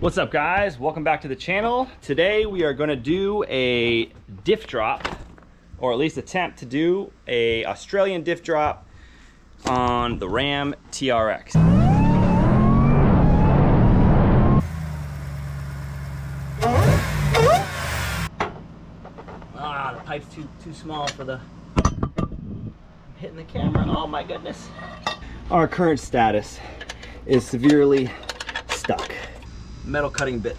What's up guys? Welcome back to the channel. Today we are gonna do a diff drop, or at least attempt to do a Australian diff drop on the Ram TRX. Ah, the pipe's too, too small for the, I'm hitting the camera, oh my goodness. Our current status is severely stuck. Metal cutting bit.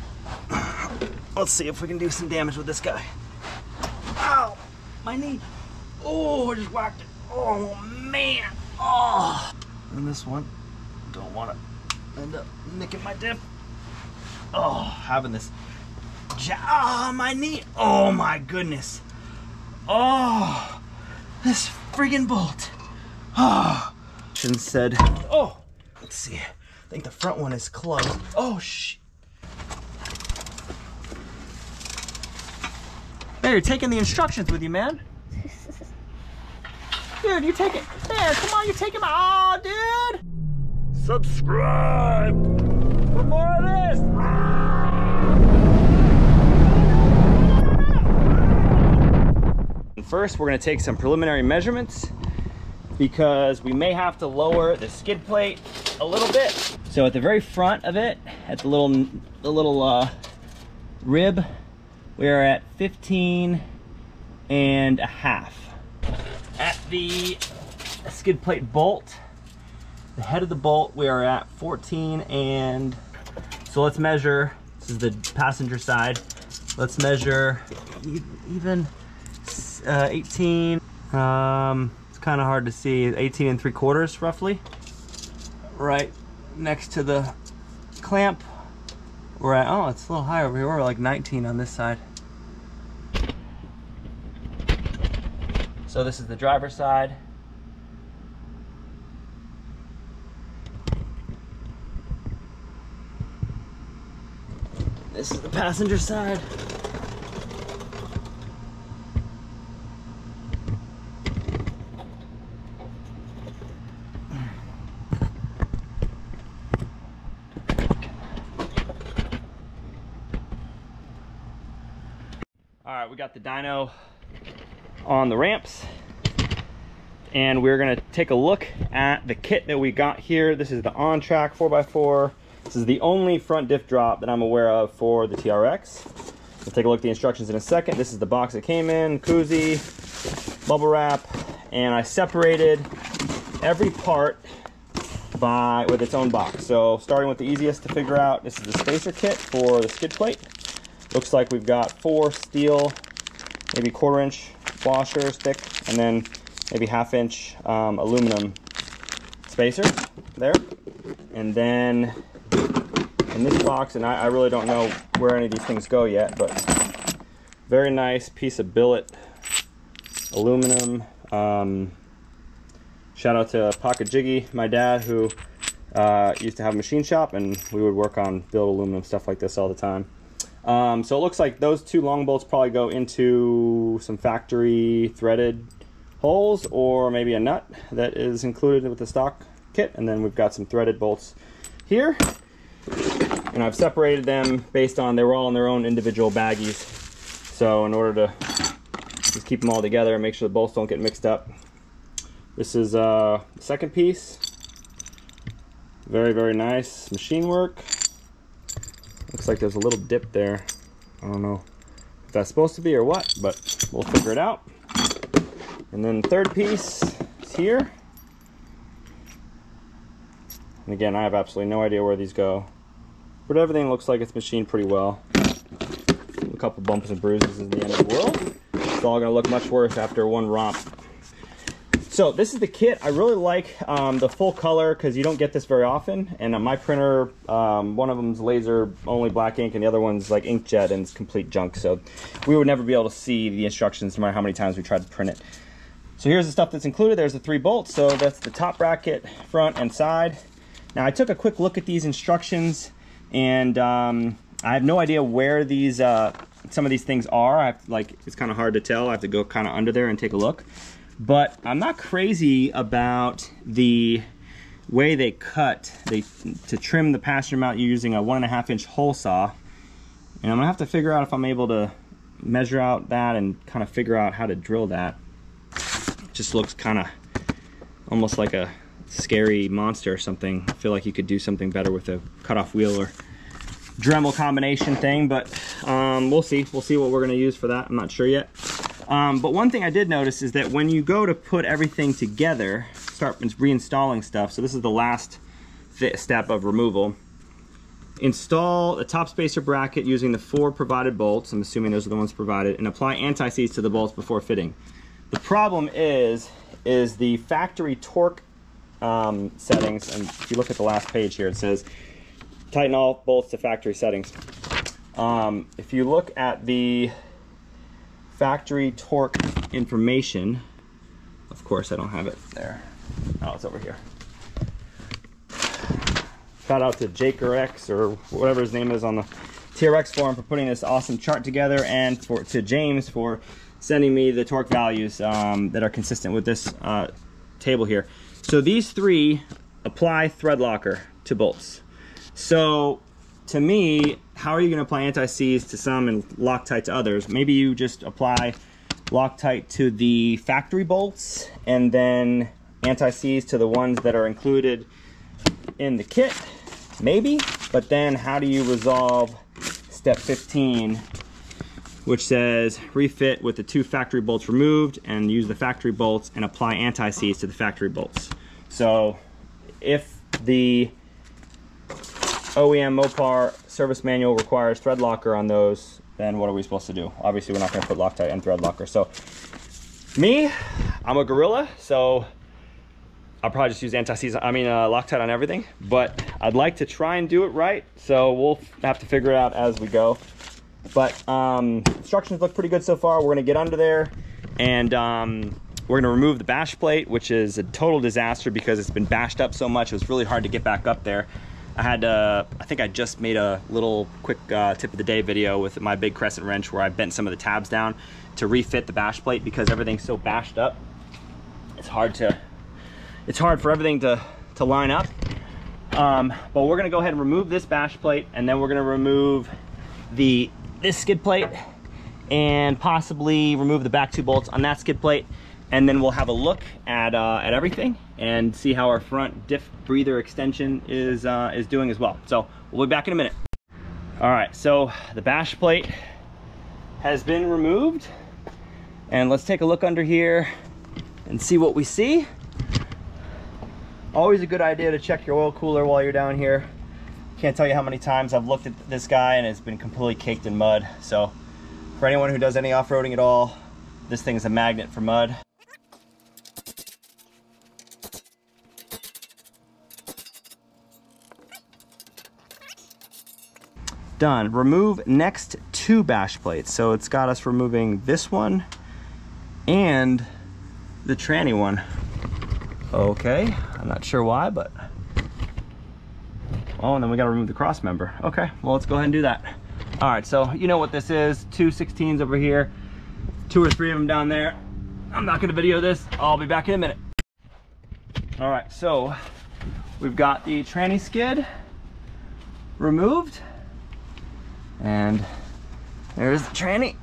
Let's see if we can do some damage with this guy. Ow, my knee. Oh, I just whacked it. Oh man, oh. And this one, don't want to end up nicking my dip. Oh, having this, ah, oh, my knee. Oh my goodness. Oh, this friggin' bolt. Oh, and said, oh, let's see. I think the front one is closed. Oh, shit. There, you're taking the instructions with you, man. Dude, you take it. There, come on, you take him. Oh, dude. Subscribe for more of this. First, we're gonna take some preliminary measurements because we may have to lower the skid plate a little bit. So at the very front of it, at the little, the little uh, rib, we are at 15 and a half. At the skid plate bolt, the head of the bolt, we are at 14 and, so let's measure, this is the passenger side, let's measure even uh, 18, um, it's kind of hard to see, 18 and 3 quarters roughly. Right next to the clamp, we're at, oh, it's a little higher over here, we're like 19 on this side. So this is the driver's side. This is the passenger side. Got the dyno on the ramps and we're gonna take a look at the kit that we got here. This is the OnTrack 4x4. This is the only front diff drop that I'm aware of for the TRX. We'll take a look at the instructions in a second. This is the box it came in, koozie, bubble wrap, and I separated every part by with its own box. So starting with the easiest to figure out, this is the spacer kit for the skid plate. Looks like we've got four steel, maybe quarter inch washers thick, and then maybe half inch um, aluminum spacer there. And then in this box, and I, I, really don't know where any of these things go yet, but very nice piece of billet aluminum. Um, shout out to Pocket Jiggy, my dad, who uh, used to have a machine shop, and we would work on build aluminum stuff like this all the time. Um, so it looks like those two long bolts probably go into some factory threaded holes or maybe a nut that is included with the stock kit. And then we've got some threaded bolts here. And I've separated them based on, they were all in their own individual baggies. So in order to just keep them all together and make sure the bolts don't get mixed up. This is uh, the second piece. Very, very nice machine work. Looks like there's a little dip there. I don't know if that's supposed to be or what, but we'll figure it out. And then the third piece is here. And again, I have absolutely no idea where these go. But everything looks like it's machined pretty well. A couple bumps and bruises is the end of the world. It's all gonna look much worse after one romp so this is the kit. I really like um, the full color because you don't get this very often. And uh, my printer, um, one of them's laser only black ink and the other one's like inkjet and it's complete junk. So we would never be able to see the instructions no matter how many times we tried to print it. So here's the stuff that's included. There's the three bolts. So that's the top bracket, front and side. Now I took a quick look at these instructions and um, I have no idea where these uh, some of these things are. I have, like it's kind of hard to tell. I have to go kind of under there and take a look. But I'm not crazy about the way they cut, they to trim the passenger mount, you're using a one and a half inch hole saw. And I'm gonna have to figure out if I'm able to measure out that and kind of figure out how to drill that. It just looks kind of almost like a scary monster or something. I feel like you could do something better with a cutoff wheel or Dremel combination thing, but um, we'll see. We'll see what we're gonna use for that. I'm not sure yet. Um, but one thing I did notice is that when you go to put everything together, start reinstalling stuff, so this is the last step of removal, install the top spacer bracket using the four provided bolts, I'm assuming those are the ones provided, and apply anti-seize to the bolts before fitting. The problem is, is the factory torque um, settings, and if you look at the last page here, it says tighten all bolts to factory settings. Um, if you look at the factory torque information, of course I don't have it there. Oh, it's over here. Shout out to Jake or or whatever his name is on the TRX forum for putting this awesome chart together and for to James for sending me the torque values um, that are consistent with this uh, table here. So these three apply thread locker to bolts. So to me, how are you gonna apply anti-seize to some and Loctite to others? Maybe you just apply Loctite to the factory bolts and then anti-seize to the ones that are included in the kit, maybe. But then how do you resolve step 15, which says refit with the two factory bolts removed and use the factory bolts and apply anti-seize to the factory bolts. So if the OEM Mopar service manual requires thread locker on those, then what are we supposed to do? Obviously, we're not going to put Loctite and thread locker. So, me, I'm a gorilla, so I'll probably just use anti-seize, I mean uh, Loctite on everything, but I'd like to try and do it right, so we'll have to figure it out as we go. But um, instructions look pretty good so far. We're going to get under there, and um, we're going to remove the bash plate, which is a total disaster because it's been bashed up so much. It was really hard to get back up there. I had, uh, I think I just made a little quick uh, tip of the day video with my big crescent wrench where I bent some of the tabs down to refit the bash plate because everything's so bashed up. It's hard to, it's hard for everything to, to line up. Um, but we're gonna go ahead and remove this bash plate and then we're gonna remove the, this skid plate and possibly remove the back two bolts on that skid plate and then we'll have a look at, uh, at everything and see how our front diff breather extension is, uh, is doing as well. So we'll be back in a minute. All right, so the bash plate has been removed and let's take a look under here and see what we see. Always a good idea to check your oil cooler while you're down here. Can't tell you how many times I've looked at this guy and it's been completely caked in mud. So for anyone who does any off-roading at all, this thing is a magnet for mud. Done. Remove next two bash plates. So it's got us removing this one and the tranny one. Okay, I'm not sure why, but. Oh, and then we gotta remove the cross member. Okay, well, let's go ahead and do that. All right, so you know what this is. Two 16s over here, two or three of them down there. I'm not gonna video this. I'll be back in a minute. All right, so we've got the tranny skid removed. And there's the tranny.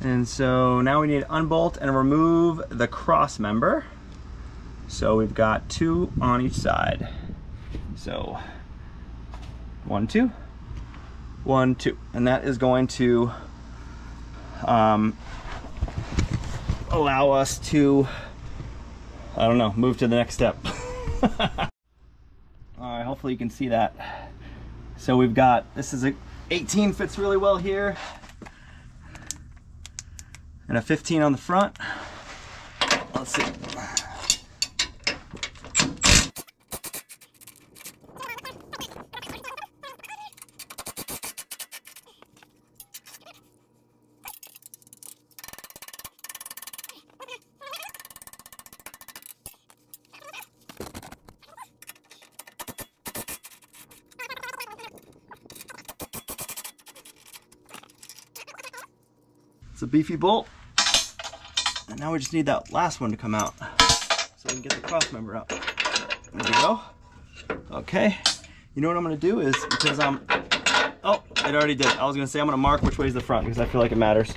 And so now we need to unbolt and remove the cross member. So we've got two on each side. So one, two, one, two. And that is going to um, allow us to, I don't know, move to the next step. All right, hopefully you can see that. So we've got, this is a 18 fits really well here. And a 15 on the front. Let's see. It's a beefy bolt. And now we just need that last one to come out so we can get the cross member out. There we go. Okay. You know what I'm gonna do is because I'm. Oh, it already did. I was gonna say I'm gonna mark which way is the front because I feel like it matters,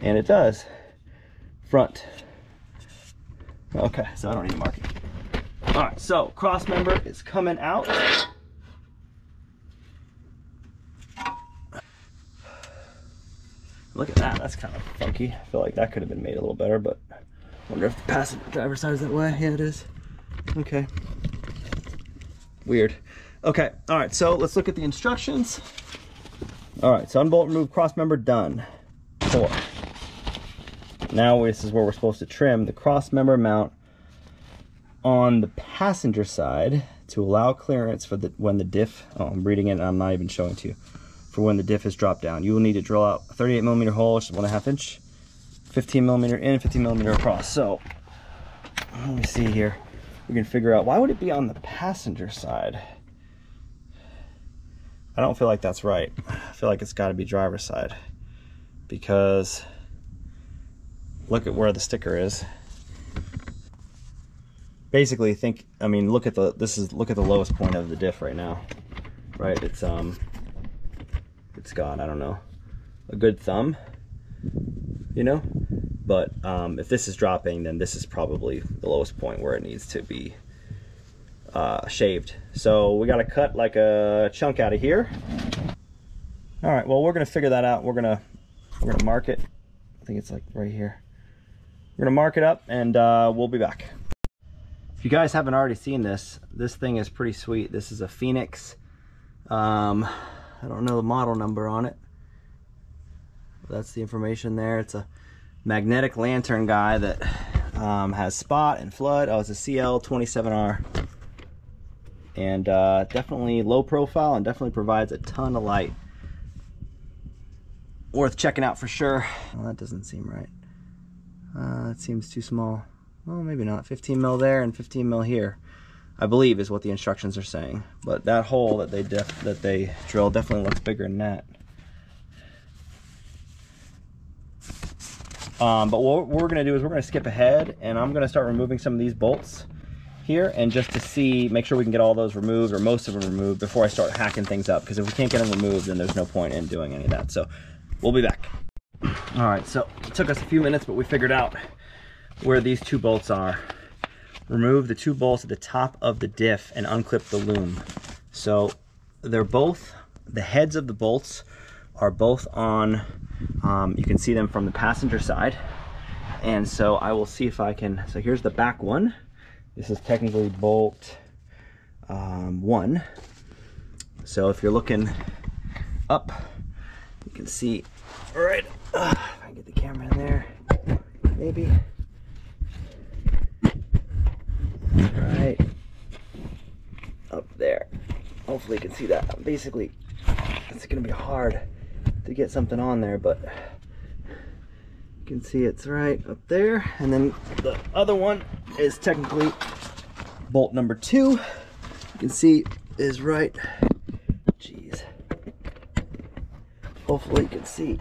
and it does. Front. Okay, so I don't need to mark it. All right, so cross member is coming out. Look at that, that's kind of funky. I feel like that could have been made a little better, but I wonder if the passenger driver side is that way. Yeah, it is. Okay. Weird. Okay, all right, so let's look at the instructions. All right, so unbolt, remove cross member, done. Four. Now this is where we're supposed to trim the cross member mount on the passenger side to allow clearance for the when the diff, oh, I'm reading it and I'm not even showing to you for when the diff is dropped down. You will need to drill out a 38 millimeter hole, which is one and a half inch, 15 millimeter in, 15 millimeter across. So let me see here. We can figure out why would it be on the passenger side? I don't feel like that's right. I feel like it's got to be driver's side because look at where the sticker is. Basically, think. I mean, look at the. This is look at the lowest point of the diff right now. Right, it's um it's got, I don't know, a good thumb, you know? But um, if this is dropping, then this is probably the lowest point where it needs to be uh, shaved. So we got to cut like a chunk out of here. All right, well, we're gonna figure that out. We're gonna, we're gonna mark it. I think it's like right here. We're gonna mark it up and uh, we'll be back. If you guys haven't already seen this, this thing is pretty sweet. This is a Phoenix um, I don't know the model number on it. That's the information there. It's a magnetic lantern guy that um, has spot and flood. Oh, it's a CL27R. And uh, definitely low profile and definitely provides a ton of light. Worth checking out for sure. Well, that doesn't seem right. Uh, it seems too small. Well, maybe not. 15 mil there and 15 mil here. I believe is what the instructions are saying. But that hole that they that they drill definitely looks bigger than that. Um, but what we're gonna do is we're gonna skip ahead and I'm gonna start removing some of these bolts here and just to see, make sure we can get all those removed or most of them removed before I start hacking things up. Because if we can't get them removed, then there's no point in doing any of that. So we'll be back. All right, so it took us a few minutes, but we figured out where these two bolts are remove the two bolts at the top of the diff and unclip the loom. So they're both, the heads of the bolts are both on, um, you can see them from the passenger side. And so I will see if I can, so here's the back one. This is technically bolt um, one. So if you're looking up, you can see, all right, uh, if I get the camera in there, maybe. Right up there. Hopefully you can see that. Basically, it's gonna be hard to get something on there, but you can see it's right up there. And then the other one is technically bolt number two. You can see is right, jeez. Hopefully you can see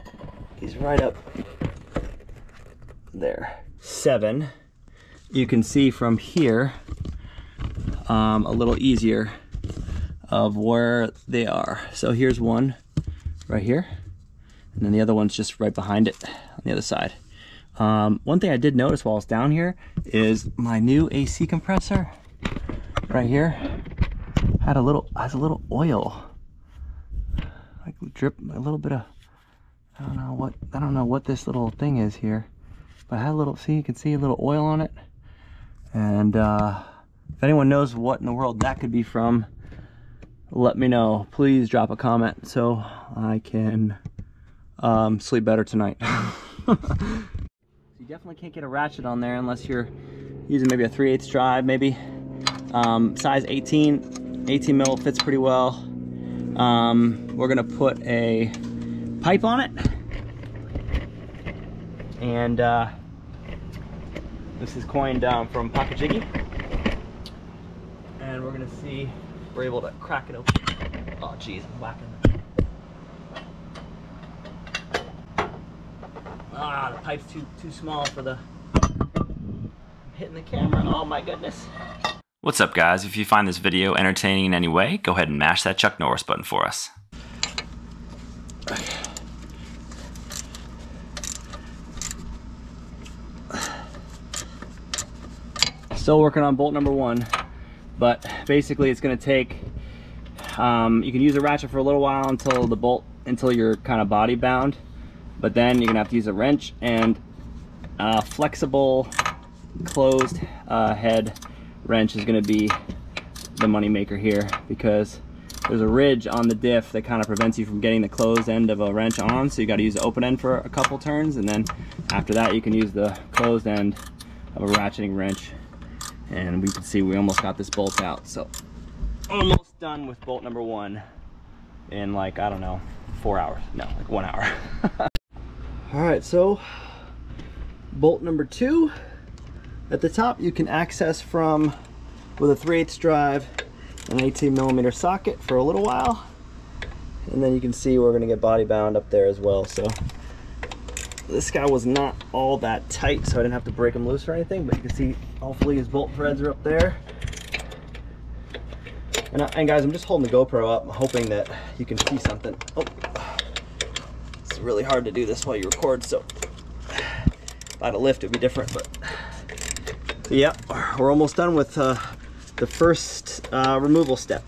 he's right up there. Seven you can see from here um, a little easier of where they are. So here's one right here, and then the other one's just right behind it on the other side. Um, one thing I did notice while I was down here is my new AC compressor right here had a little has a little oil like drip a little bit of I don't know what I don't know what this little thing is here but I had a little see you can see a little oil on it and uh, if anyone knows what in the world that could be from, let me know. Please drop a comment so I can um, sleep better tonight. you definitely can't get a ratchet on there unless you're using maybe a 3 8 drive, maybe. Um, size 18, 18 mil fits pretty well. Um, we're gonna put a pipe on it. And uh, this is coined um, from Pakajigi. And we're gonna see if we're able to crack it open. Oh geez, I'm whacking. Ah, the pipe's too too small for the I'm hitting the camera. Oh my goodness. What's up guys? If you find this video entertaining in any way, go ahead and mash that Chuck Norris button for us. Still working on bolt number one, but basically it's gonna take, um, you can use a ratchet for a little while until the bolt, until you're kind of body bound, but then you're gonna have to use a wrench and a flexible closed uh, head wrench is going to be the money maker here because there's a ridge on the diff that kind of prevents you from getting the closed end of a wrench on so you got to use the open end for a couple turns and then after that you can use the closed end of a ratcheting wrench and we can see we almost got this bolt out. So almost done with bolt number one in like I don't know four hours. No like one hour. All right so bolt number two. At the top you can access from with a 3 8 drive an 18 millimeter socket for a little while. And then you can see we're going to get body bound up there as well so this guy was not all that tight so I didn't have to break him loose or anything but you can see hopefully his bolt threads are up there and, and guys I'm just holding the GoPro up hoping that you can see something oh it's really hard to do this while you record so if I had a lift it'd be different but yeah, we're almost done with uh, the first uh, removal step.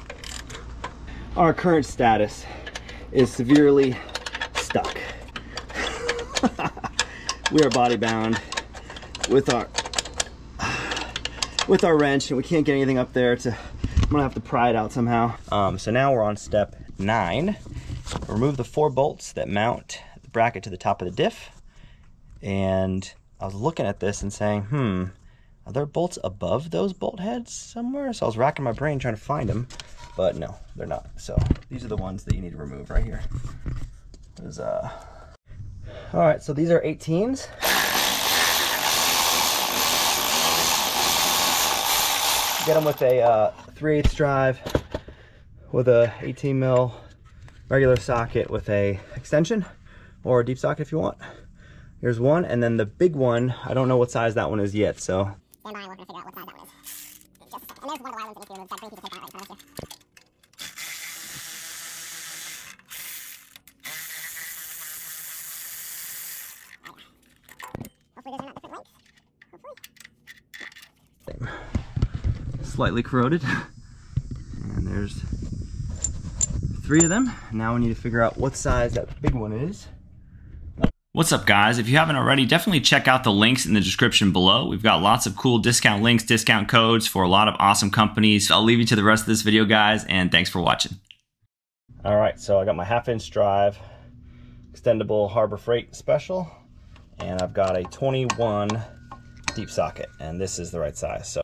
Our current status is severely stuck. We are body bound with our with our wrench and we can't get anything up there to I'm gonna have to pry it out somehow. Um, so now we're on step nine. Remove the four bolts that mount the bracket to the top of the diff. And I was looking at this and saying, hmm, are there bolts above those bolt heads somewhere? So I was racking my brain trying to find them, but no, they're not. So these are the ones that you need to remove right here. There's, uh... All right, so these are 18s. Get them with a uh, 3 8 drive with a 18 mil regular socket with a extension or a deep socket if you want. Here's one, and then the big one, I don't know what size that one is yet, so Stand by, we're gonna figure out what size that one is. Just. And there's one of the that take right in front of you. Hopefully those are not different lengths. Hopefully. Slightly corroded. And there's three of them. Now we need to figure out what size that big one is. What's up guys? If you haven't already, definitely check out the links in the description below. We've got lots of cool discount links, discount codes for a lot of awesome companies. I'll leave you to the rest of this video guys and thanks for watching. All right, so I got my half inch drive, extendable Harbor Freight special, and I've got a 21 deep socket and this is the right size. So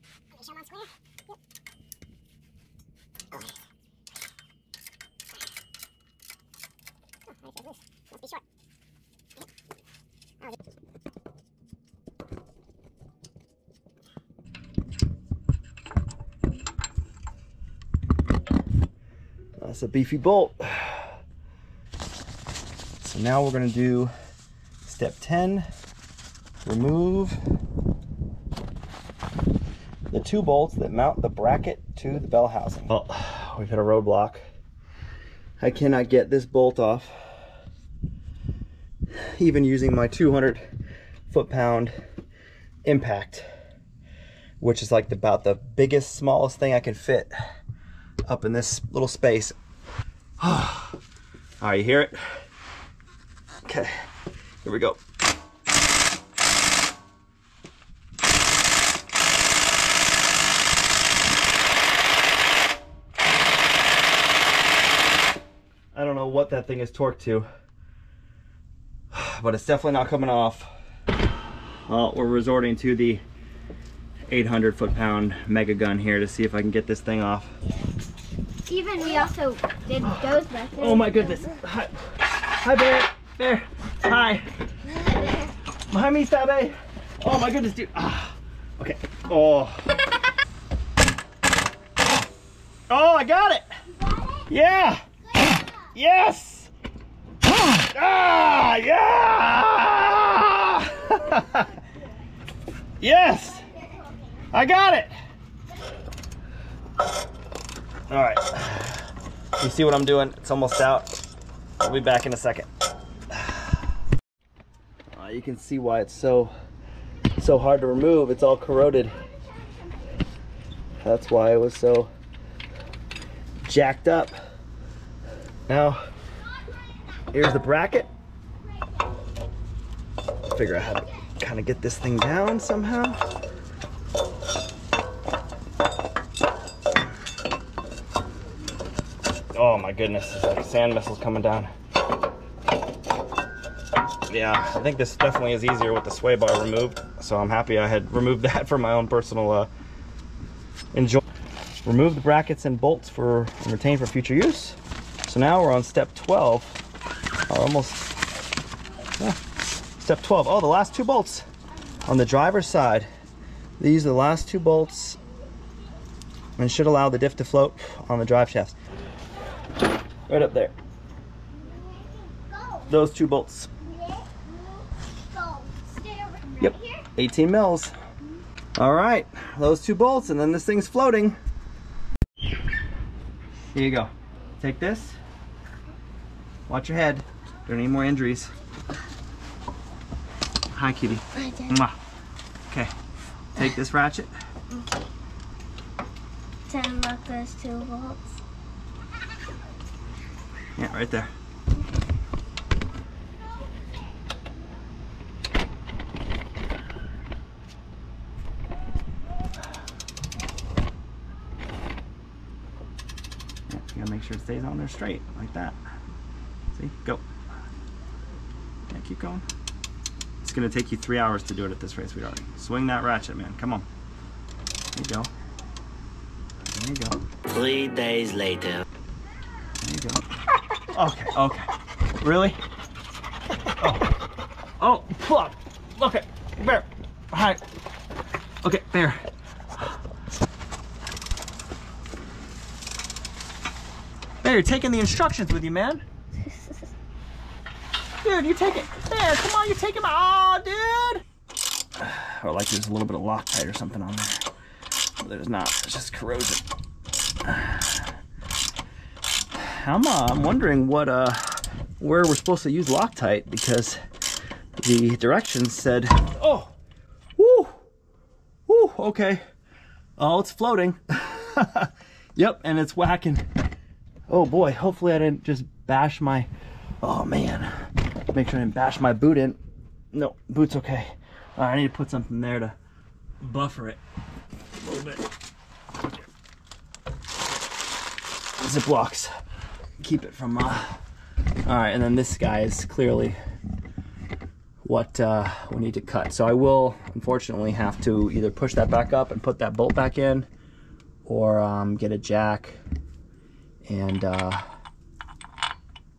That's a beefy bolt. So now we're gonna do step 10, remove the two bolts that mount the bracket to the bell housing. Well, we've hit a roadblock. I cannot get this bolt off, even using my 200 foot-pound impact, which is like about the biggest, smallest thing I can fit up in this little space. All right, you hear it? Okay, here we go. I don't know what that thing is torqued to, but it's definitely not coming off. We're resorting to the 800 foot-pound mega gun here to see if I can get this thing off. Even we also did those methods. Oh my goodness. Hi, Hi Bear. Bear. Hi. Behind me, Sabe. Oh my goodness, dude. Ah. Okay. Oh. Oh, I got it. Yeah. Yes. Ah, yeah. yes. I got it. All right. You see what I'm doing? It's almost out. I'll be back in a second. Uh, you can see why it's so so hard to remove. It's all corroded. That's why it was so jacked up. Now, here's the bracket. Figure out how to kind of get this thing down somehow. Oh my goodness, it's like sand missiles coming down. Yeah, I think this definitely is easier with the sway bar removed. So I'm happy I had removed that for my own personal uh, enjoy. Remove the brackets and bolts for and retain for future use. So now we're on step 12. Or almost, yeah, step 12. Oh, the last two bolts on the driver's side. These are the last two bolts and should allow the diff to float on the drive shafts. Right up there. Those two bolts. Yep, 18 mils. All right, those two bolts, and then this thing's floating. Here you go. Take this. Watch your head. Don't need more injuries. Hi, kitty. Mwah. Okay. Take this ratchet. To unlock those two bolts. Yeah, right there. Yeah, you gotta make sure it stays on there straight, like that. See? Go. Yeah, keep going. It's gonna take you three hours to do it at this rate, sweetheart. Swing that ratchet, man. Come on. There you go. There you go. Three days later. Okay, okay. Really? Oh. Oh, fuck. Okay, Bear. Hi. Okay, Bear. Bear, you're taking the instructions with you, man. Dude, you take it. Bear, come on, you take him. Oh, dude. Or like there's a little bit of Loctite or something on there. There's not. It's just corrosion. I'm, uh, I'm wondering what uh where we're supposed to use Loctite because the directions said, oh, whoo, whoo, okay. Oh, it's floating. yep, and it's whacking. Oh boy, hopefully I didn't just bash my, oh man, make sure I didn't bash my boot in. No, boot's okay. Right, I need to put something there to buffer it a little bit. Ziplocs keep it from uh all right and then this guy is clearly what uh we need to cut. So i will unfortunately have to either push that back up and put that bolt back in or um, get a jack and uh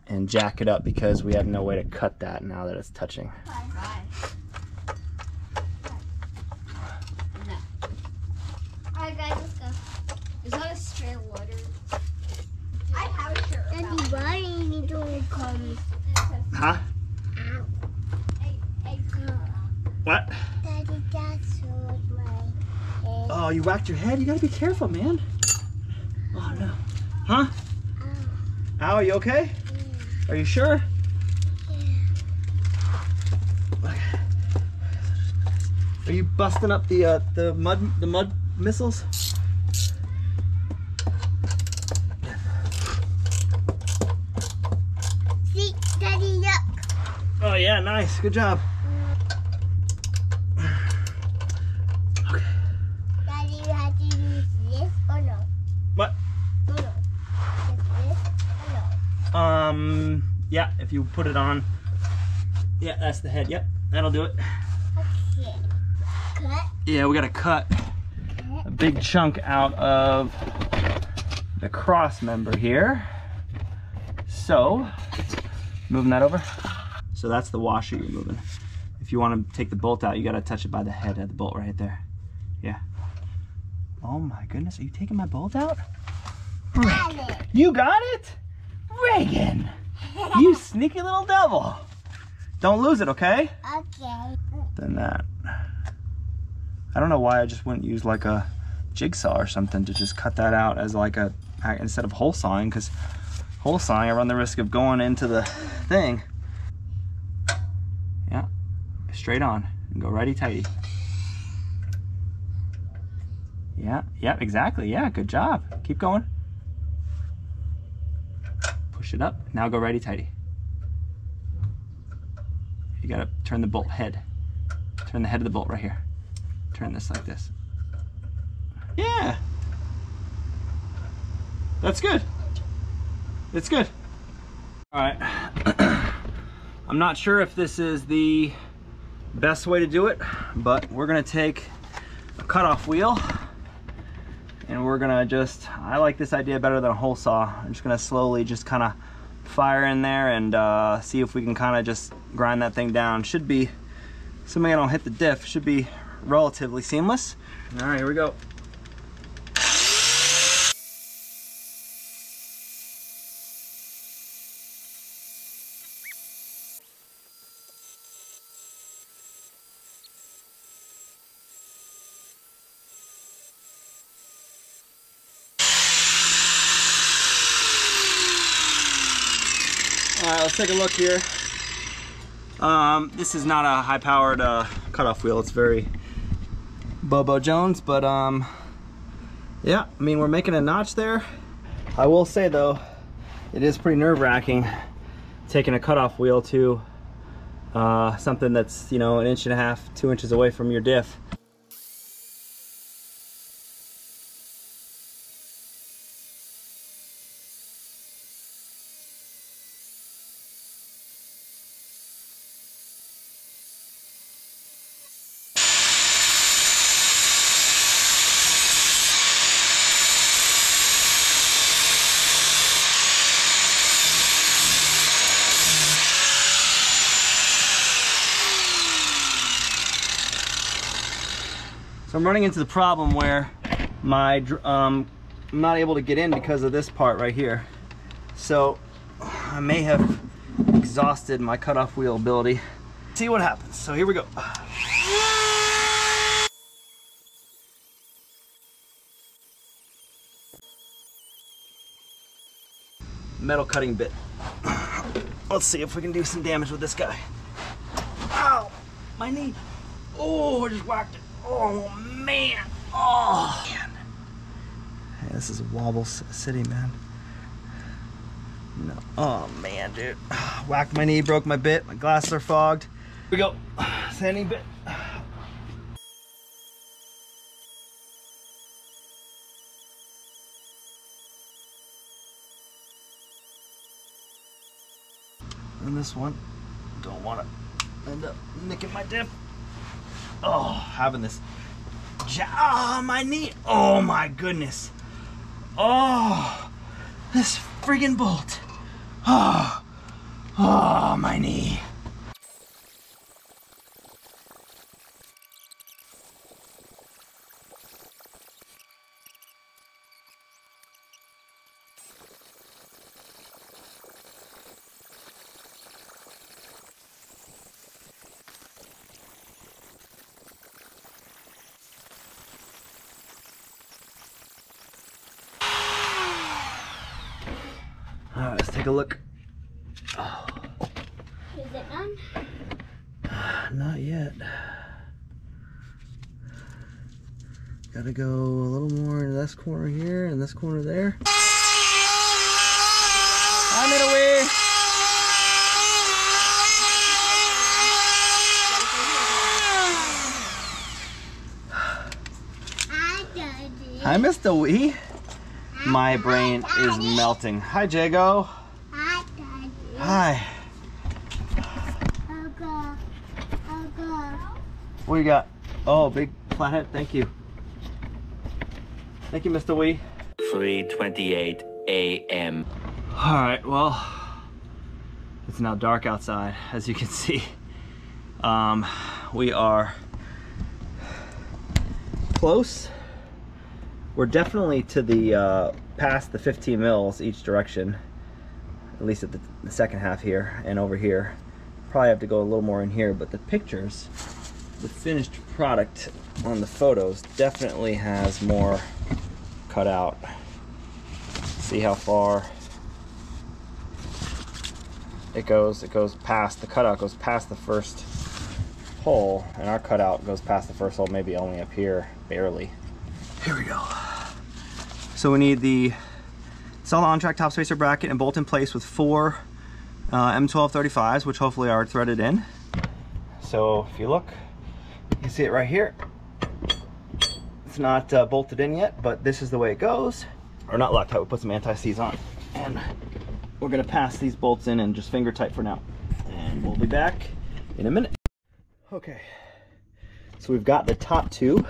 and jack it up because we have no way to cut that now that it's touching Alright guys, let's go. Is that a stray water? I have a shirt. Daddy, why you don't huh? What? Daddy, that's my head. oh you whacked your head? You gotta be careful man. Oh no. Huh? Ow, are you okay? Are you sure? Are you busting up the uh, the mud the mud missiles? See, Daddy, look. Oh yeah, nice. Good job. Daddy, you have to use this or no? What? No, no. Or no? Um yeah, if you put it on. Yeah, that's the head. Yep, that'll do it. Okay. Cut. Yeah, we gotta cut a big chunk out of the cross member here. So, moving that over. So that's the washer you're moving. If you want to take the bolt out, you gotta touch it by the head of the bolt right there. Yeah. Oh my goodness, are you taking my bolt out? Got it. You got it? Reagan! You sneaky little devil. Don't lose it, okay? Okay. Than that. I don't know why I just wouldn't use like a jigsaw or something to just cut that out as like a instead of hole sawing because hole sawing I run the risk of going into the thing. Straight on and go righty tighty. Yeah, yeah, exactly. Yeah, good job. Keep going. Push it up. Now go righty tighty. You gotta turn the bolt head. Turn the head of the bolt right here. Turn this like this. Yeah. That's good. It's good. All right. I'm not sure if this is the best way to do it, but we're gonna take a cutoff wheel and we're gonna just, I like this idea better than a hole saw. I'm just gonna slowly just kind of fire in there and uh, see if we can kind of just grind that thing down. Should be, assuming I don't hit the diff, should be relatively seamless. All right, here we go. Take a look here. Um, this is not a high-powered uh, cutoff wheel. It's very Bobo Jones, but um, yeah, I mean, we're making a notch there. I will say though, it is pretty nerve-wracking taking a cutoff wheel to uh, something that's, you know, an inch and a half, two inches away from your diff. Running into the problem where my um, I'm not able to get in because of this part right here. So I may have exhausted my cutoff wheel ability. See what happens. So here we go. Metal cutting bit. Let's see if we can do some damage with this guy. Ow! My knee. Oh, I just whacked it. Oh man. Oh man. Hey, this is Wobble City, man. No. Oh man, dude. Whacked my knee, broke my bit. My glasses are fogged. Here we go. Sanding bit. And this one, don't want to end up nicking my dip. Oh, having this. Ah, oh, my knee. Oh my goodness. Oh, this friggin' bolt. Oh, oh, my knee. All right, let's take a look. Oh, Is it done? not yet. Gotta go a little more in this corner here and this corner there. I'm in a way. I did it. Hi, Mr. Wee. My brain is melting. Hi, Jago. I did it. Hi. I'll go. I'll go. What do you got? Oh, big flathead. Thank you. Thank you, Mr. Wee. 3:28 a.m. All right, well, it's now dark outside, as you can see. Um, we are close. We're definitely to the, uh, past the 15 mils each direction, at least at the, the second half here and over here. Probably have to go a little more in here, but the pictures the finished product on the photos definitely has more cut out. See how far it goes. It goes past, the cutout goes past the first hole, and our cutout goes past the first hole, maybe only up here, barely. Here we go. So we need the solid OnTrack top spacer bracket and bolt in place with four uh, M1235s, which hopefully are threaded in. So if you look, you can see it right here. Not uh, bolted in yet, but this is the way it goes. Or not locked Loctite, we put some anti-seize on. And we're gonna pass these bolts in and just finger tight for now. And we'll be back in a minute. Okay, so we've got the top two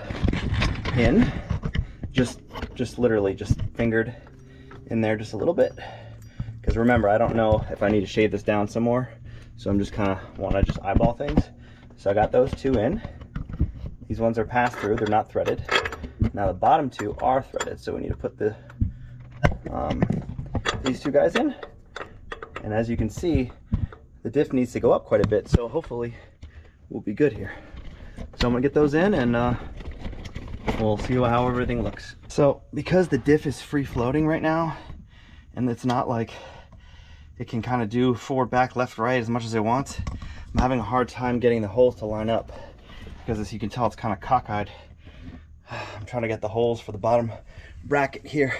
in, just, just literally just fingered in there just a little bit. Because remember, I don't know if I need to shave this down some more. So I'm just kind of want to just eyeball things. So I got those two in. These ones are passed through, they're not threaded. Now the bottom two are threaded, so we need to put the um, these two guys in. And as you can see, the diff needs to go up quite a bit, so hopefully we'll be good here. So I'm gonna get those in and uh, we'll see how everything looks. So because the diff is free floating right now, and it's not like it can kind of do forward, back, left, right as much as it wants, I'm having a hard time getting the holes to line up because as you can tell, it's kind of cockeyed. I'm trying to get the holes for the bottom bracket here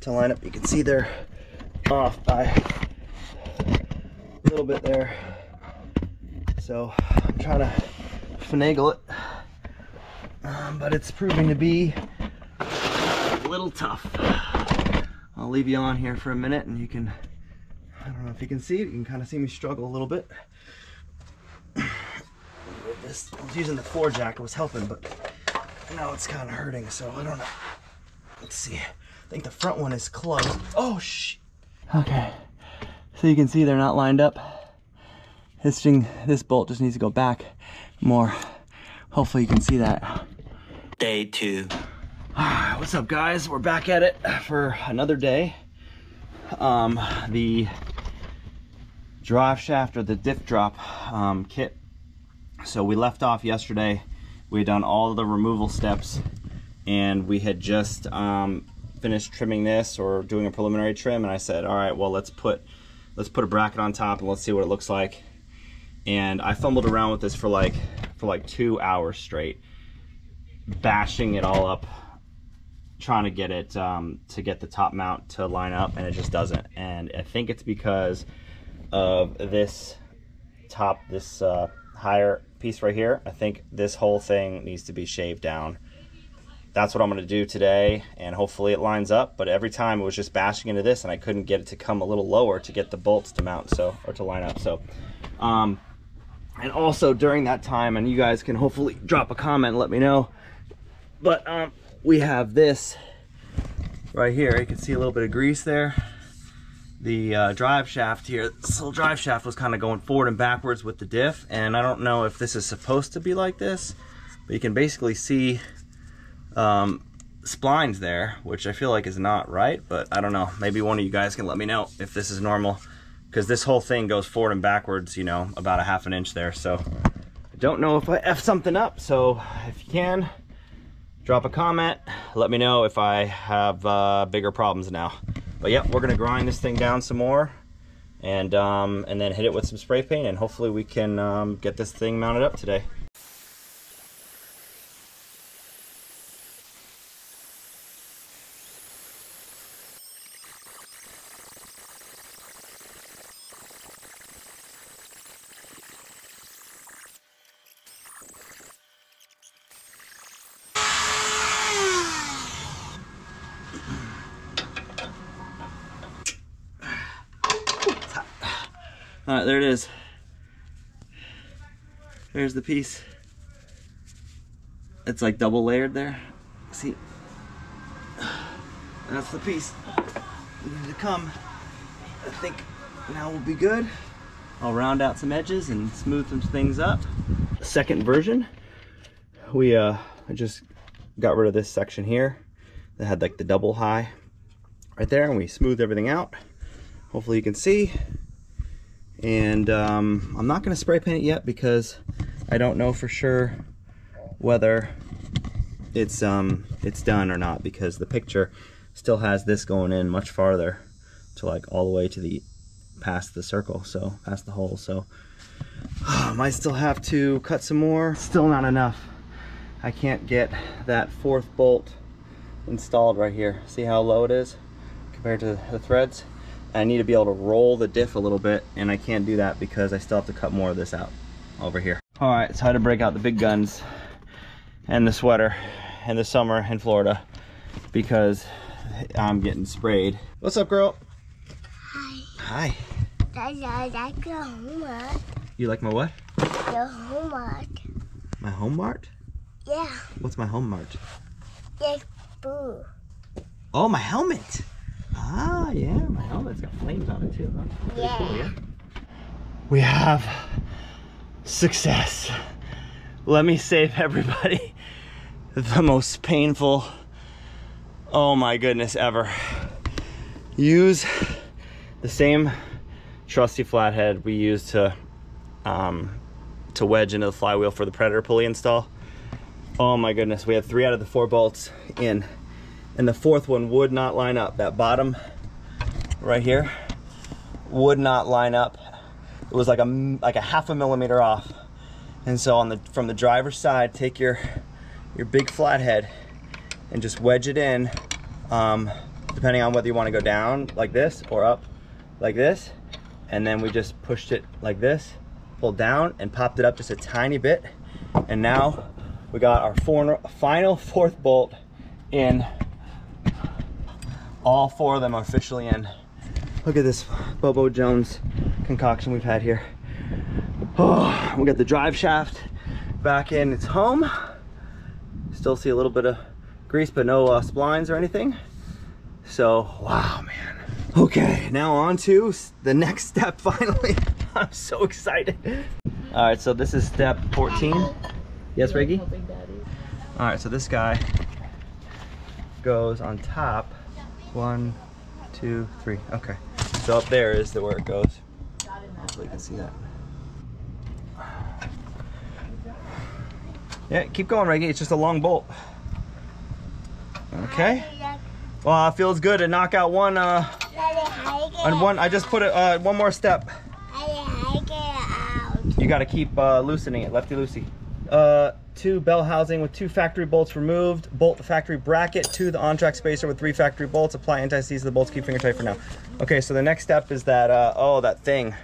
to line up. You can see they're off by a little bit there. So I'm trying to finagle it, um, but it's proving to be a little tough. I'll leave you on here for a minute and you can, I don't know if you can see it, you can kind of see me struggle a little bit. I was using the floor jack, it was helping, but now it's kind of hurting, so I don't know. Let's see. I think the front one is closed. Oh, sh. Okay. So you can see they're not lined up. This thing, this bolt just needs to go back more. Hopefully you can see that. Day two. What's up guys? We're back at it for another day. Um, the drive shaft or the diff drop um, kit. So we left off yesterday. We had done all the removal steps and we had just um, finished trimming this or doing a preliminary trim and I said, all right, well, let's put, let's put a bracket on top and let's see what it looks like. And I fumbled around with this for like, for like two hours straight, bashing it all up, trying to get it, um, to get the top mount to line up and it just doesn't. And I think it's because of this top, this uh, higher piece right here. I think this whole thing needs to be shaved down that's what I'm going to do today and hopefully it lines up but every time it was just bashing into this and I couldn't get it to come a little lower to get the bolts to mount so or to line up so um, and also during that time and you guys can hopefully drop a comment let me know but um, we have this right here you can see a little bit of grease there the uh, drive shaft here this little drive shaft was kind of going forward and backwards with the diff and I don't know if this is supposed to be like this but you can basically see um, splines there, which I feel like is not right, but I don't know. Maybe one of you guys can let me know if this is normal, because this whole thing goes forward and backwards, you know, about a half an inch there. So I don't know if I F something up. So if you can, drop a comment. Let me know if I have uh, bigger problems now. But yeah, we're gonna grind this thing down some more and um, and then hit it with some spray paint and hopefully we can um, get this thing mounted up today. There it is. There's the piece. It's like double layered there. See? That's the piece. Need to come. I think now we'll be good. I'll round out some edges and smooth some things up. Second version, we uh, I just got rid of this section here that had like the double high right there and we smoothed everything out. Hopefully you can see and um, I'm not going to spray paint it yet because I don't know for sure whether it's um it's done or not because the picture still has this going in much farther to like all the way to the past the circle so past the hole. So might still have to cut some more. Still not enough. I can't get that fourth bolt installed right here. See how low it is compared to the threads I need to be able to roll the diff a little bit and I can't do that because I still have to cut more of this out over here all right so I had to break out the big guns and the sweater in the summer in Florida because I'm getting sprayed. What's up, girl? Hi. Hi. I like your homework. You like my what? Your homework. My home mart? Yeah. What's my home mart? It's blue. Oh, my helmet. Ah, yeah, my helmet's got flames on it too. Huh? Pretty cool, Yeah. yeah. We have success. Let me save everybody the most painful, oh my goodness, ever. Use the same trusty flathead we used to um, to wedge into the flywheel for the Predator pulley install. Oh my goodness, we had three out of the four bolts in, and the fourth one would not line up. That bottom right here would not line up. It was like a like a half a millimeter off. And so on the from the driver's side, take your your big flathead and just wedge it in, um, depending on whether you want to go down like this or up like this. And then we just pushed it like this, pulled down and popped it up just a tiny bit. And now we got our four, final fourth bolt in. All four of them are officially in. Look at this Bobo Jones concoction we've had here. Oh, we got the drive shaft back in its home. Still see a little bit of grease, but no uh, splines or anything. So, wow, man. Okay, now on to the next step finally. I'm so excited. All right, so this is step 14. Yes, Reggie? All right, so this guy goes on top. One, two, three. Okay. So up there is the where it goes. Hopefully you can see that. Yeah, keep going, Reggie. It's just a long bolt. Okay. Well, it feels good to knock out one. Uh, on one. I just put it. Uh, one more step. You got to keep uh, loosening it, lefty loosey. Uh, two bell housing with two factory bolts removed. Bolt the factory bracket to the OnTrack spacer with three factory bolts. Apply anti-seize to the bolts. Keep finger tight for now. Okay, so the next step is that. Uh, oh, that thing,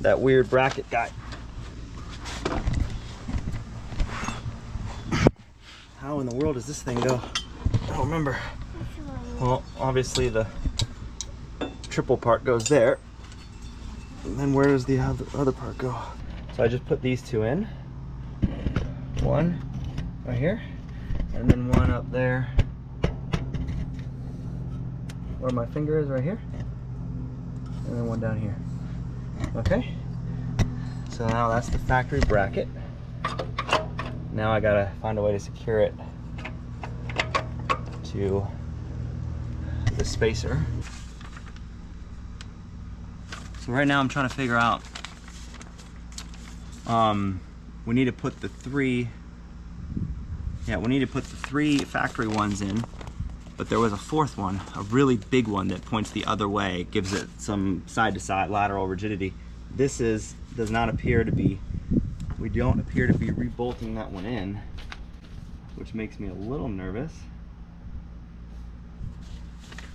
that weird bracket guy. How in the world does this thing go? I don't remember. Well, obviously the triple part goes there. And then where does the other part go? So I just put these two in. One right here, and then one up there. Where my finger is right here. And then one down here. Okay? So now that's the factory bracket. Now I gotta find a way to secure it to the spacer. So right now I'm trying to figure out, um, we need to put the three, yeah, we need to put the three factory ones in, but there was a fourth one, a really big one that points the other way, gives it some side to side lateral rigidity. This is, does not appear to be, we don't appear to be rebolting that one in, which makes me a little nervous.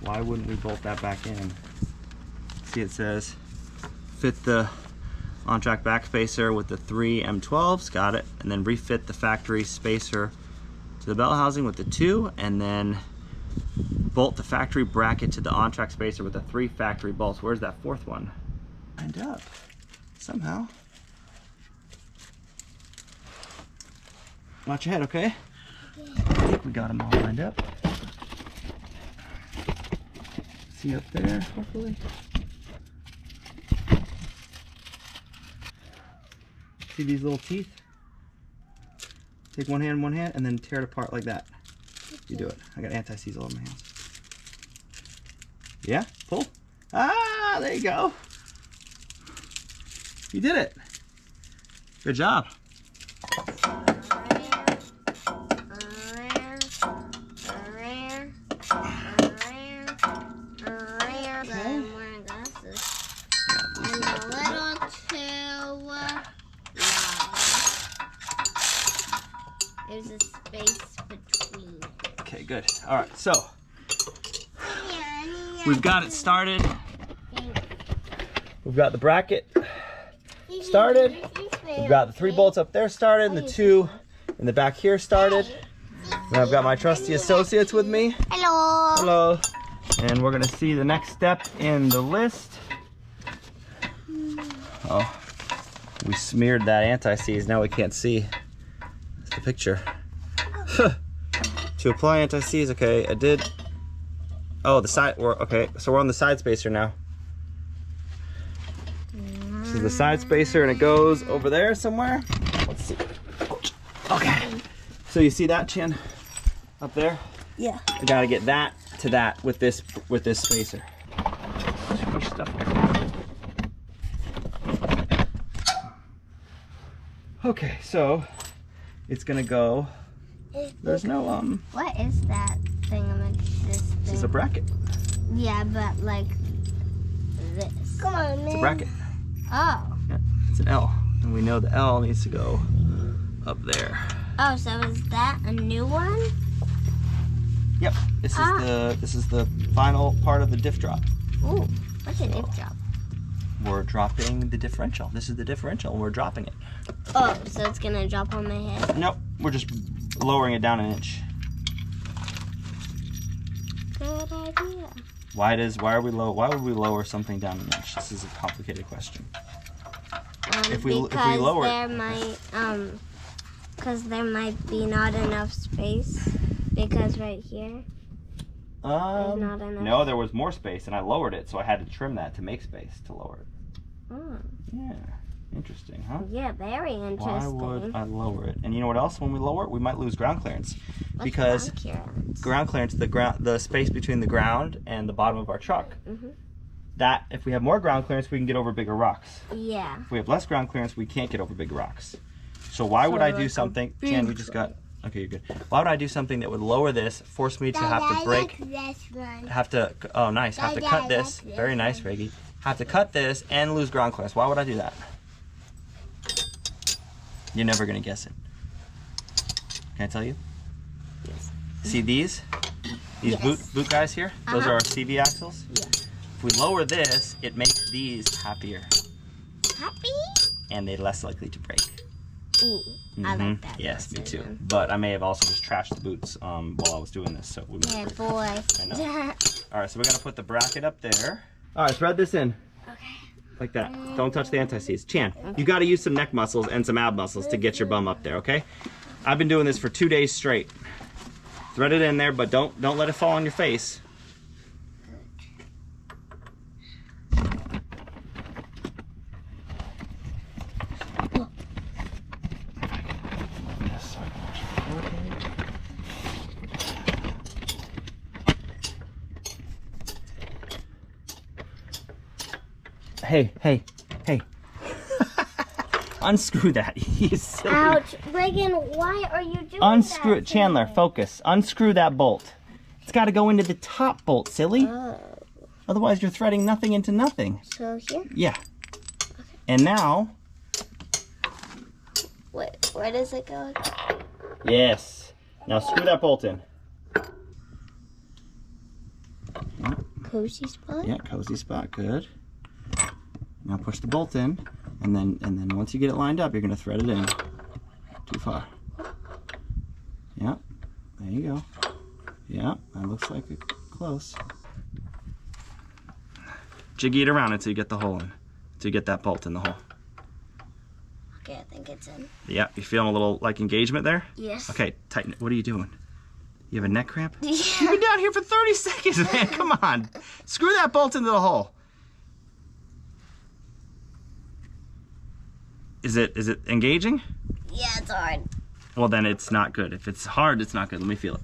Why wouldn't we bolt that back in? See it says fit the OnTrack back spacer with the three M12s, got it, and then refit the factory spacer to the bell housing with the two, and then bolt the factory bracket to the OnTrack spacer with the three factory bolts. Where's that fourth one? Lined up somehow. Watch your head, okay? I think we got them all lined up. See up there, hopefully. See these little teeth? Take one hand, one hand, and then tear it apart like that. You do it. I got anti-seize all my hands. Yeah, pull. Ah, there you go. You did it. Good job. there's a space between. Okay, good. All right, so we've got it started. We've got the bracket started. We've got the three bolts up there started and the two in the back here started. And I've got my trusty associates with me. Hello. Hello. And we're gonna see the next step in the list. Oh, we smeared that anti-seize. Now we can't see. That's the picture. To apply anti-seize, okay, I did. Oh, the side, we're, okay, so we're on the side spacer now. This is the side spacer and it goes over there somewhere. Let's see. Okay. So you see that chin up there? Yeah. I gotta get that to that with this with this spacer. Too much stuff here. Okay, so it's gonna go. There's no um. What is that thing? This This is a bracket. Yeah, but like this. Come on, man. It's a bracket. Oh. Yeah, It's an L, and we know the L needs to go up there. Oh, so is that a new one? Yep. This is Ah. the this is the final part of the diff drop. Ooh, what's a diff drop? We're dropping the differential. This is the differential, and we're dropping it. Oh, so it's gonna drop on my head. Nope. We're just lowering it down an inch. Good idea. Why does why are we low? Why would we lower something down an inch? This is a complicated question. Um, If we- if we lower it- there might um, because there might be not enough space. Because right here. Um, not enough. no, there was more space, and I lowered it, so I had to trim that to make space to lower it. Oh, Yeah, interesting, huh? yeah, very interesting. Why would I lower it? And you know what else? When we lower it, we might lose ground clearance What's because ground clearance? ground clearance, the ground, the space between the ground and the bottom of our truck. Mhm. That if we have more ground clearance, we can get over bigger rocks. Yeah. If we have less ground clearance, we can't get over big rocks. So why would I do something? Jan, you just got. Okay, you're good. Why would I do something that would lower this, force me to have to break, this one. have to? Oh, nice. Have to cut I this. like Very nice, Reggie. Have to cut this and lose ground clearance. Why would I do that? You're never gonna guess it. Can I tell you? Yes. See these? These Yes. boot boot guys here? Those Uh-huh. are our CV axles. Yeah. If we lower this, it makes these happier Happy? and they're less likely to break. Ooh, I Mhm. like that. Yes, me too. decision. But I may have also just trashed the boots um, while I was doing this. So we Yeah, boy. I know. All right, so we're gonna put the bracket up there. All right, thread this in. Okay. Like that. Don't touch the anti-seize. Chan, you got to use some neck muscles and some ab muscles to get your bum up there. Okay. I've been doing this for two days straight. Thread it in there, but don't don't let it fall on your face. Hey, hey, hey. Unscrew that. You silly. Ouch. Reagan, why are you doing Unscrew that it. Chandler, to me? focus. Unscrew that bolt. It's got to go into the top bolt, silly. Oh, Otherwise, you're threading nothing into nothing. so here? Yeah. And now, Wait, where does it go? yes. Now screw that bolt in. Cozy spot? Yeah, cozy spot. Good. Now push the bolt in, and then and then once you get it lined up, you're gonna thread it in. Too far. Yeah. There you go. Yeah, that looks like it's close. Jiggy it around until you get the hole in. Until you get that bolt in the hole. Okay, I think it's in. Yeah, you feeling a little like engagement there? Yes. Okay, tighten it. What are you doing? You have a neck cramp? You've been down here for 30 seconds, man. Come on. Screw that bolt into the hole. Is it is it engaging? yeah, it's hard. Well, then it's not good. If it's hard, it's not good. Let me feel it.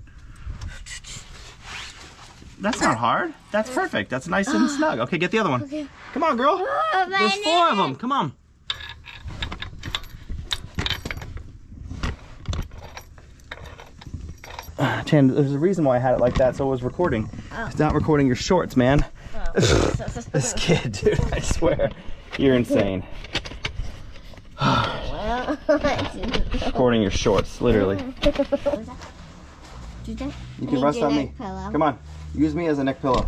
That's not hard. That's perfect. That's nice and snug. Okay, get the other one. Okay. Come on, girl. Oh, There's four of them. Come on. Chan, there's a reason why I had it like that, so it was recording. Oh. It's not recording your shorts, man. Oh. This kid, dude, I swear. You're insane. Recording your shorts, literally. You can rest on me. pillow. Come on. Use me as a neck pillow.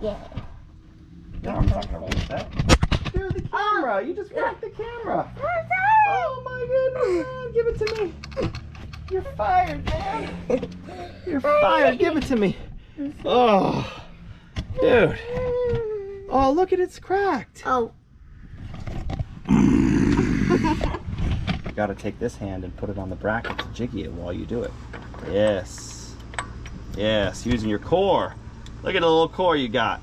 Yeah. Your arm's not gonna reach that. Dude, the camera. You just wrecked the camera. Oh my goodness. Give it to me. You're fired, man. You're fired. Give it to me. Oh, dude. Oh, look at it's cracked. Oh, Gotta take this hand and put it on the bracket to jiggy it while you do it. Yes. Yes, using your core. Look at the little core you got.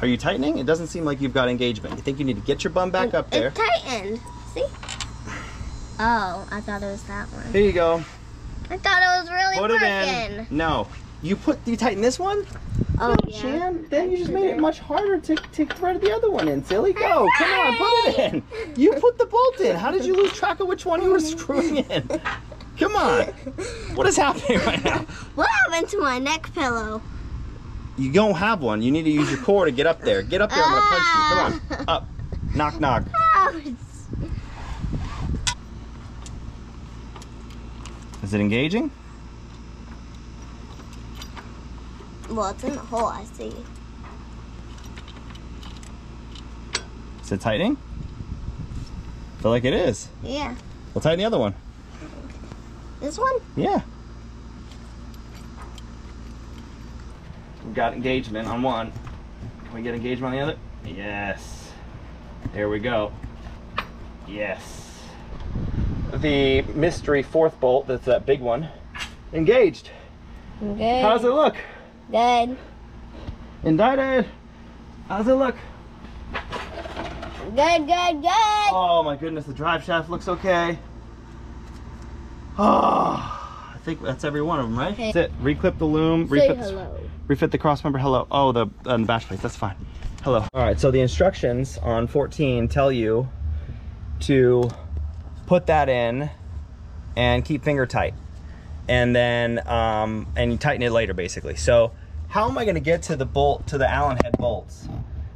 Are you tightening? It doesn't seem like you've got engagement. You think you need to get your bum back up there. it tightened. See? Oh, I thought it was that one. Here you go. I thought it was really Put it working. in. No. You put you tighten this one? Oh, no, yeah. Shan. Then you just made it much harder to, to thread the other one in, silly. Go. Come on, put it in. You put the bolt in. How did you lose track of which one you were screwing in? Come on. What is happening right now? What happened to my neck pillow? You don't have one. You need to use your core to get up there. Get up there. I'm gonna punch you. Come on. Ah. Up. Knock, knock. Oh, Is it engaging? Well, it's in the hole, I see. Is it tightening? I Feel like it is. Yeah. We'll tighten the other one. This one? Yeah. We've got engagement on one. Can we get engagement on the other? Yes. There we go. Yes. The mystery fourth bolt, that's that big one, engaged. Good. How's it look? Good. Indicted. How's it look? Good, good, good. Oh my goodness, the drive shaft looks okay. Oh, I think that's every one of them, right? Okay. That's it. Reclip the loom. Say refit the- hello. refit the cross member hello oh the on the bash plates that's fine hello all right so the instructions on 14 tell you to put that in and keep finger tight and then um and you tighten it later basically so how am i going to get to the bolt to the allen head bolts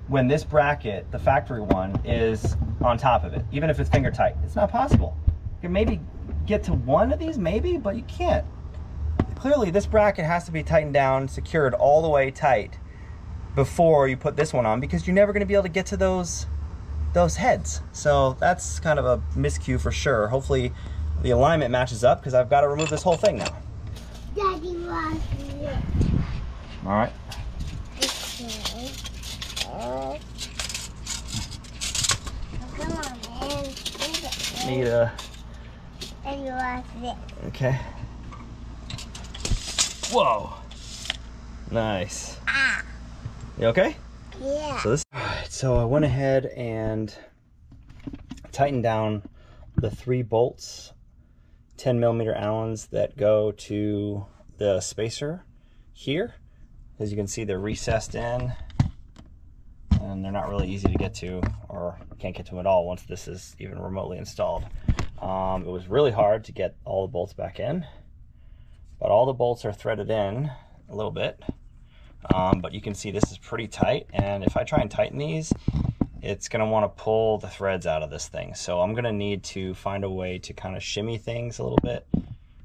when this bracket the factory one is on top of it even if it's finger tight it's not possible you can maybe get to one of these maybe but you can't clearly this bracket has to be tightened down, secured all the way tight before you put this one on because you're never going to be able to get to those those heads. So that's kind of a miscue for sure. Hopefully the alignment matches up because I've got to remove this whole thing now. Daddy wants it. All right. Okay. Oh. Come on, man. Need a Daddy wants it. okay. Whoa. Nice. Ah. You okay? Yeah. So this. Alright, so I went ahead and tightened down the three bolts, 10 millimeter Allens that go to the spacer here. As you can see, they're recessed in, and they're not really easy to get to, or can't get to them at all once this is even remotely installed. Um, it was really hard to get all the bolts back in, but all the bolts are threaded in a little bit. Um, but you can see this is pretty tight and if I try and tighten these it's gonna want to pull the threads out of this thing. So I'm gonna need to find a way to kind of shimmy things a little bit.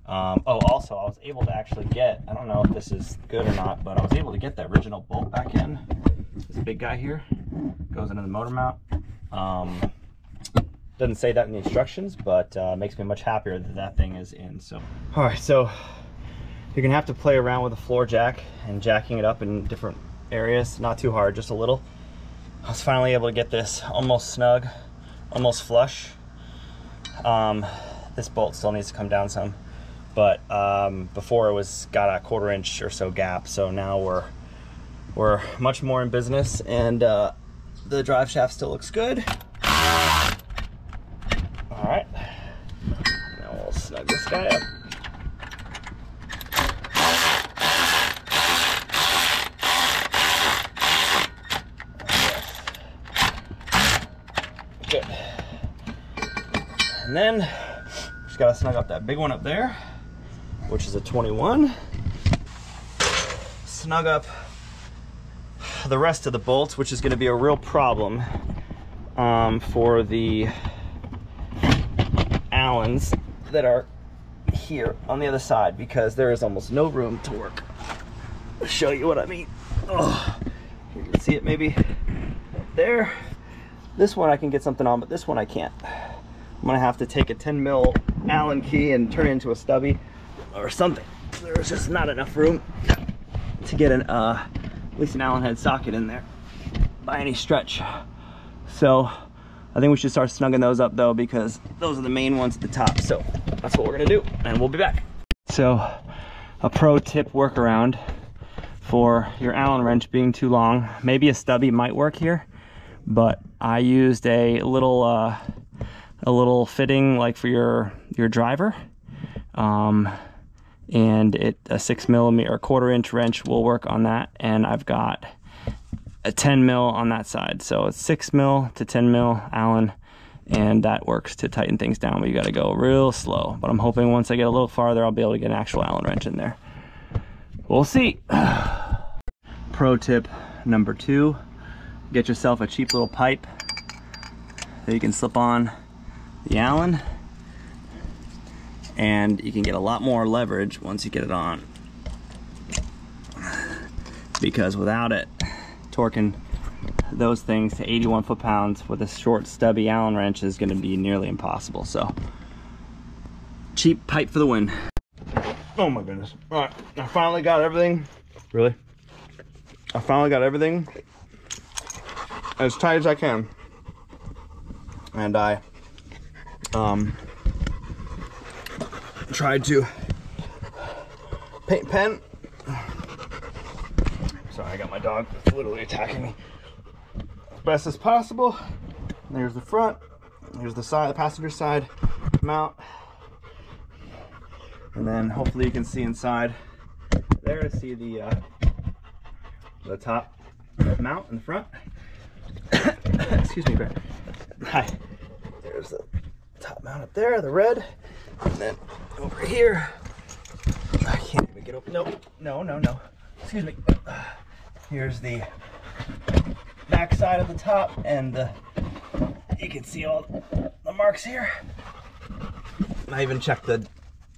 Um, oh also I was able to actually get I don't know if this is good or not but I was able to get the original bolt back in. This big guy here goes into the motor mount. Um, doesn't say that in the instructions but uh, makes me much happier that that thing is in so. All right so you're gonna have to play around with the floor jack and jacking it up in different areas. Not too hard, just a little. I was finally able to get this almost snug, almost flush. Um, this bolt still needs to come down some, but um, before it was got a quarter inch or so gap. So now we're we're much more in business, and uh, the drive shaft still looks good. All right, now we'll snug this guy up. Good. And then snug up that big one up there, which is a 21. Snug up the rest of the bolts, which is gonna be a real problem um, for the Allens that are here on the other side because there is almost no room to work. I'll show you what I mean. Oh, you can see it maybe there. This one I can get something on, but this one I can't. I'm gonna have to take a 10 mil Allen key and turn it into a stubby or something. There's just not enough room to get an uh, at least an Allen head socket in there by any stretch. So I think we should start snugging those up though because those are the main ones at the top. So that's what we're gonna do and we'll be back. So a pro tip workaround for your Allen wrench being too long. Maybe a stubby might work here, but I used a little uh, a little fitting like for your your driver. Um, and it a six millimeter quarter inch wrench will work on that. And I've got a 10 mil on that side. So it's six mil to 10 mil Allen and that works to tighten things down, but you gotta go real slow. But I'm hoping once I get a little farther, I'll be able to get an actual Allen wrench in there. We'll see. Pro tip number two, get yourself a cheap little pipe that you can slip on the Allen and you can get a lot more leverage once you get it on. Because without it torquing those things to 81 foot-pounds with a short stubby Allen wrench is going to be nearly impossible. So cheap pipe for the win. Oh my goodness. All right I finally got everything. Really? I finally got everything as tight as I can. And I um tried to paint pen. Sorry, I got my dog that's literally attacking me. As best as possible. There's the front. Here's the side, the passenger side mount. And then hopefully you can see inside there see the uh, the top mount in the front. Excuse me, Brad. Hi. There's the top mount up there, the red. And then over here, I can't even get open. No, no, no, no. Excuse me. Here's the back side of the top, and the, you can see all the marks here. I even checked the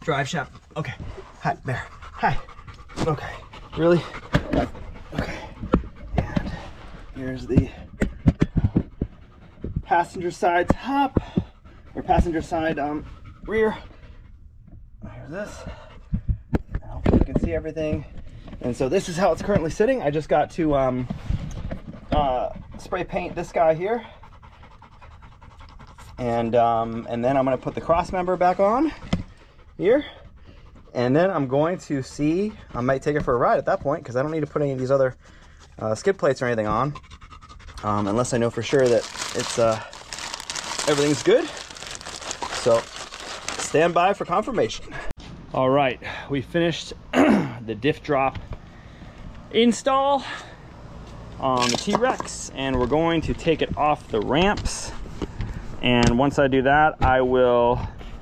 drive shaft. Okay. Hi, there. Hi. Okay. Really? Okay. And here's the passenger side top, or passenger side um, rear. Here's this. I hope you can see everything. And so this is how it's currently sitting. I just got to um, uh, spray paint this guy here. And, um, and then I'm gonna put the cross member back on here. And then I'm going to see, I might take it for a ride at that point because I don't need to put any of these other uh, skid plates or anything on. Um, unless I know for sure that it's uh, everything's good. So stand by for confirmation. All right, we finished the diff drop install on the T-Rex and we're going to take it off the ramps. And once I do that, I will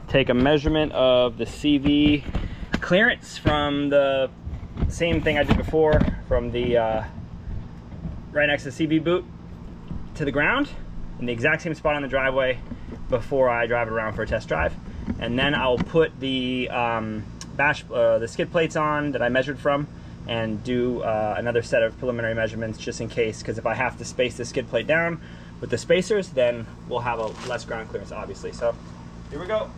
take a measurement of the CV clearance from the same thing I did before from the uh, right next to the CV boot to the ground in the exact same spot on the driveway before I drive it around for a test drive. And then I'll put the um, bash, uh, the skid plates on that I measured from and do uh, another set of preliminary measurements just in case, because if I have to space the skid plate down with the spacers, then we'll have a less ground clearance, obviously. So here we go.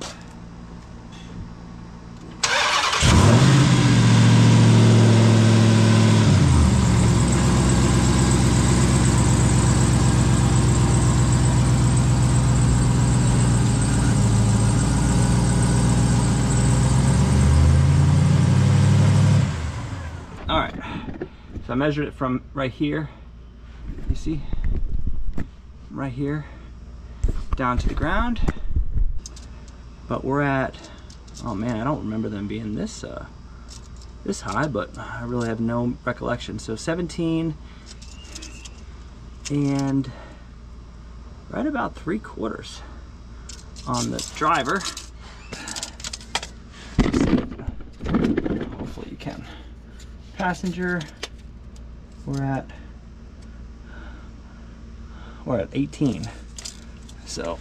All right, so I measured it from right here, you see, right here, down to the ground. But we're at, oh man, I don't remember them being this, uh, this high, but I really have no recollection. So 17 and right about three quarters on the driver. Hopefully you can passenger we're at we're at 18 so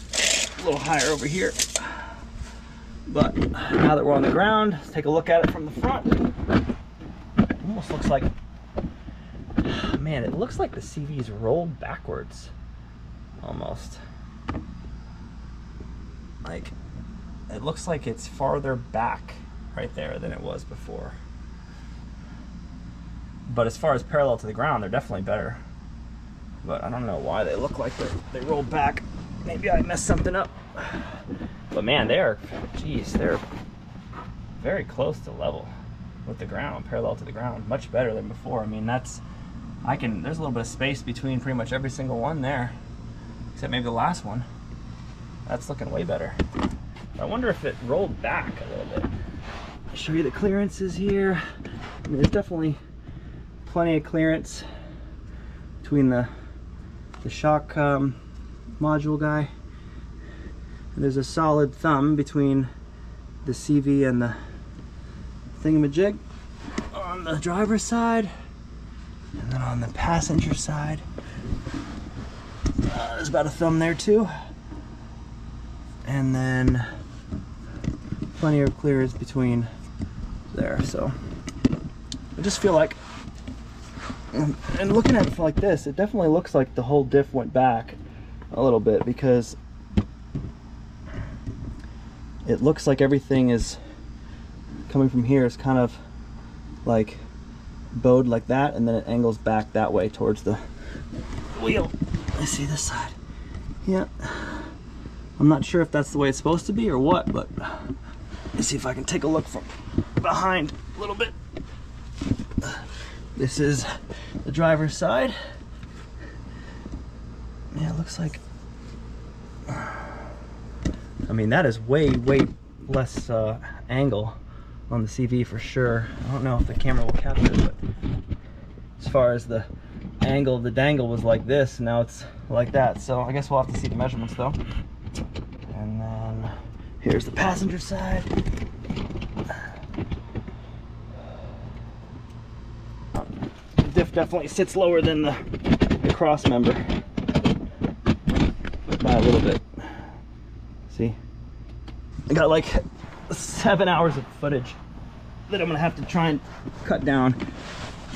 a little higher over here But now that we're on the ground, let's take a look at it from the front. Almost looks like, man, it looks like the CV's rolled backwards, almost. Like, it looks like it's farther back right there than it was before. But as far as parallel to the ground, they're definitely better. But I don't know why they look like they rolled back. Maybe I messed something up. But man, they're, geez, they're very close to level with the ground, parallel to the ground. Much better than before. I mean, that's, I can, there's a little bit of space between pretty much every single one there, except maybe the last one. That's looking way better. I wonder if it rolled back a little bit. I'll show you the clearances here. I mean, there's definitely plenty of clearance between the the shock um, module guy. And there's a solid thumb between the CV and the thingamajig on the driver's side. And then on the passenger side, uh, there's about a thumb there too. And then plenty of clearance between there. So I just feel like and, looking at it like this, it definitely looks like the whole diff went back a little bit because it looks like everything is coming from here is kind of like bowed like that and then it angles back that way towards the wheel. Let's see this side. Yeah. I'm not sure if that's the way it's supposed to be or what, but let's see if I can take a look from behind a little bit. This is the driver's side. Yeah, it looks like. I mean, that is way, way less uh, angle on the CV for sure. I don't know if the camera will capture it, but as far as the angle, the dangle was like this, now it's like that. So I guess we'll have to see the measurements though. And then here's the passenger side. Definitely sits lower than the, the cross member by a little bit. See? I got like seven hours of footage that I'm gonna have to try and cut down.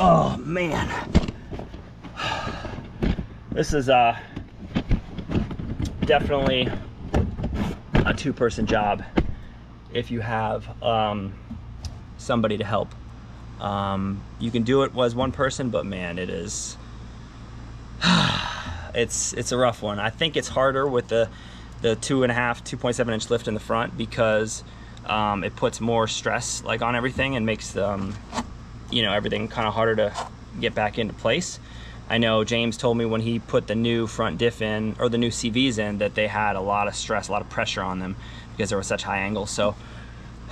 Oh man. This is uh definitely a two-person job if you have um, somebody to help. Um, you can do it as one person, but man, it is. it's it's a rough one. I think it's harder with the the two and a half, 2.7 inch lift in the front because um, it puts more stress like on everything and makes um, you know everything kind of harder to get back into place. I know James told me when he put the new front diff in or the new CVs in that they had a lot of stress, a lot of pressure on them because there was such high angles. So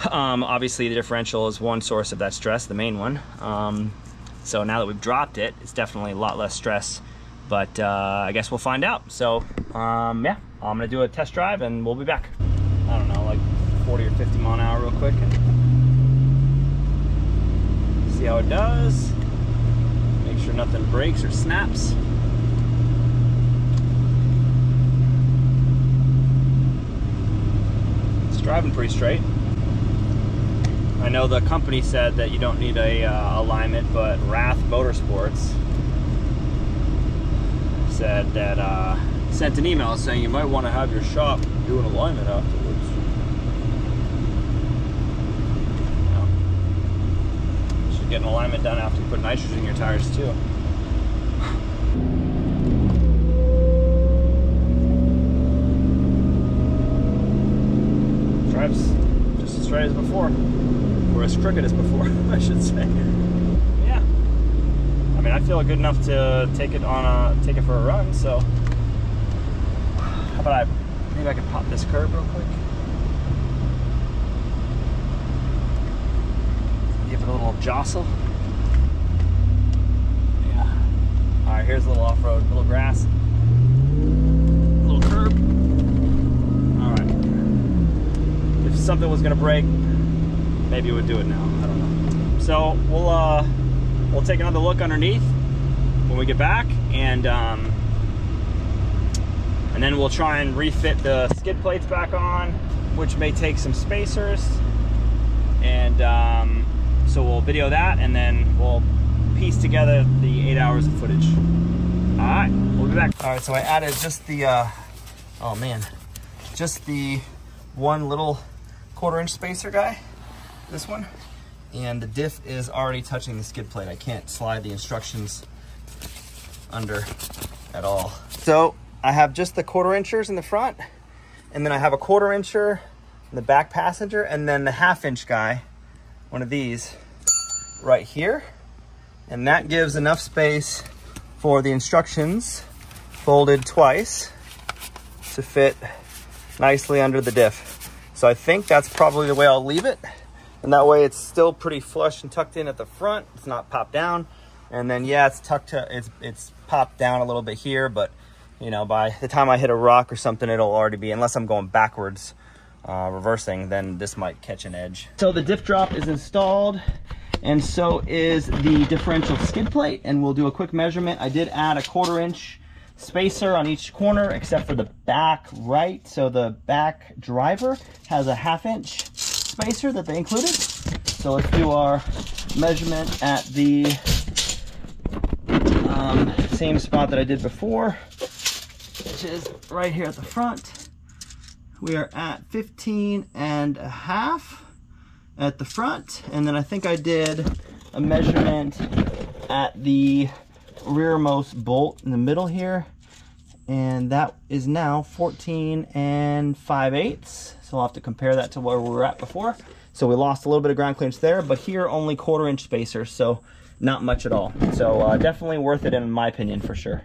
um, obviously the differential is one source of that stress, the main one. Um, so now that we've dropped it, it's definitely a lot less stress, but uh, I guess we'll find out. So um, yeah, I'm gonna do a test drive and we'll be back. I don't know, like 40 or 50 mile an hour real quick and see how it does. Make sure nothing breaks or snaps. It's driving pretty straight. I know the company said that you don't need a uh, alignment, but Wragth Motorsports said that uh, sent an email saying you might want to have your shop do an alignment afterwards. You should get an alignment done after you put nitrogen in your tires too. Drives just as straight as before or as crooked as before, I should say. Yeah. I mean, I feel good enough to take it on a take it for a run. So, how about I? Maybe I can pop this curb real quick. Give it a little jostle. Yeah. All right. Here's a little off-road, little grass, little curb. All right. If something was gonna break, maybe it would do it now. I don't know. So we'll uh, we'll take another look underneath when we get back, and um, and then we'll try and refit the skid plates back on, which may take some spacers. And um, so we'll video that and then we'll piece together the eight hours of footage. All right, we'll be back. All right, so I added just the, uh, oh man, just the one little quarter inch spacer guy, this one. And the diff is already touching the skid plate. I can't slide the instructions under at all. So I have just the quarter inchers in the front, and then I have a quarter incher in the back passenger, and then the half inch guy, one of these, right here. And that gives enough space for the instructions folded twice to fit nicely under the diff. So I think that's probably the way I'll leave it. And that way it's still pretty flush and tucked in at the front. It's not popped down. And then yeah, it's tucked to, it's, it's popped down a little bit here, but you know, by the time I hit a rock or something, it'll already be, unless I'm going backwards, uh, reversing, then this might catch an edge. So the diff drop is installed and so is the differential skid plate and we'll do a quick measurement. I did add a quarter inch spacer on each corner except for the back right. So the back driver has a half inch spacer that they included. So let's do our measurement at the um, same spot that I did before, which is right here at the front. We are at 15 and a half at the front. And then I think I did a measurement at the rearmost bolt in the middle here. And that is now 14 and 5 eighths. So I'll have to compare that to where we were at before. So we lost a little bit of ground clearance there, but here only quarter inch spacers. So not much at all. So uh, definitely worth it in my opinion for sure.